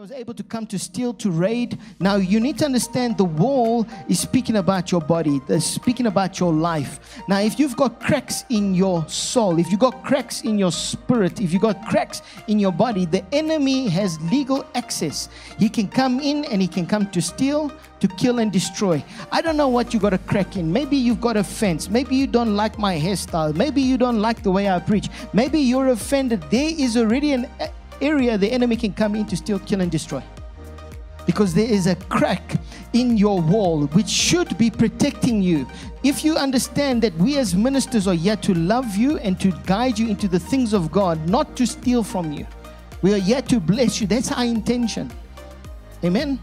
was able to come to steal, to raid. Now you need to understand the wall is speaking about your body, they're speaking about your life. Now, if you've got cracks in your soul, if you've got cracks in your spirit, if you've got cracks in your body, the enemy has legal access. He can come in and he can come to steal, to kill and destroy. I don't know what you got a crack in. Maybe you've got a fence. Maybe you don't like my hairstyle. Maybe you don't like the way I preach. Maybe you're offended. There is already an area the enemy can come in to steal, kill, and destroy. Because there is a crack in your wall which should be protecting you. If you understand that we as ministers are here to love you and to guide you into the things of God, not to steal from you, we are here to bless you. That's our intention. Amen.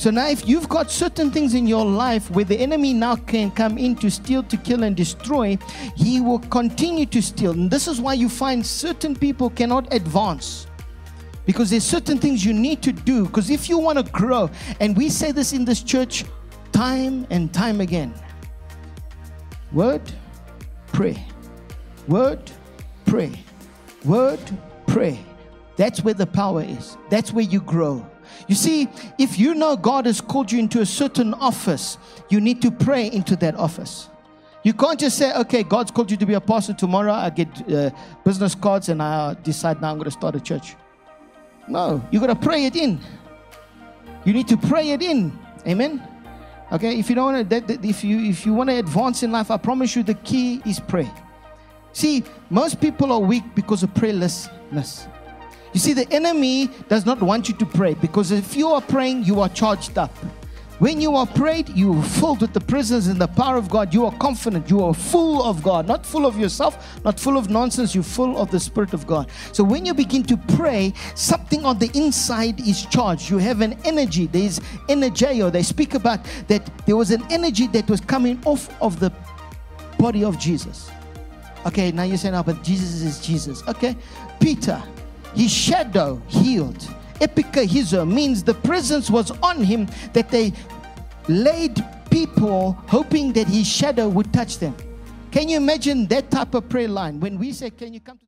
So now, if you've got certain things in your life where the enemy now can come in to steal, to kill, and destroy, he will continue to steal. And this is why you find certain people cannot advance. Because there's certain things you need to do. Because if you want to grow, and we say this in this church time and time again word, pray. Word, pray. Word, pray. That's where the power is. That's where you grow. You see, if you know God has called you into a certain office, you need to pray into that office. You can't just say, okay, God's called you to be a pastor. Tomorrow I get uh, business cards and I decide now I'm going to start a church. No, you got to pray it in. You need to pray it in. Amen. Okay, if you don't want to, if you if you want to advance in life, I promise you the key is pray. See, most people are weak because of prayerlessness. You see, the enemy does not want you to pray because if you are praying, you are charged up. When you are prayed, you are filled with the presence and the power of God. You are confident. You are full of God, not full of yourself, not full of nonsense. You're full of the Spirit of God. So when you begin to pray, something on the inside is charged. You have an energy. There is energy, or they speak about that there was an energy that was coming off of the body of Jesus. Okay, now you're saying, oh, but Jesus is Jesus. Okay, Peter his shadow healed. Epikahizo means the presence was on him that they laid people hoping that his shadow would touch them. Can you imagine that type of prayer line when we say, Can you come to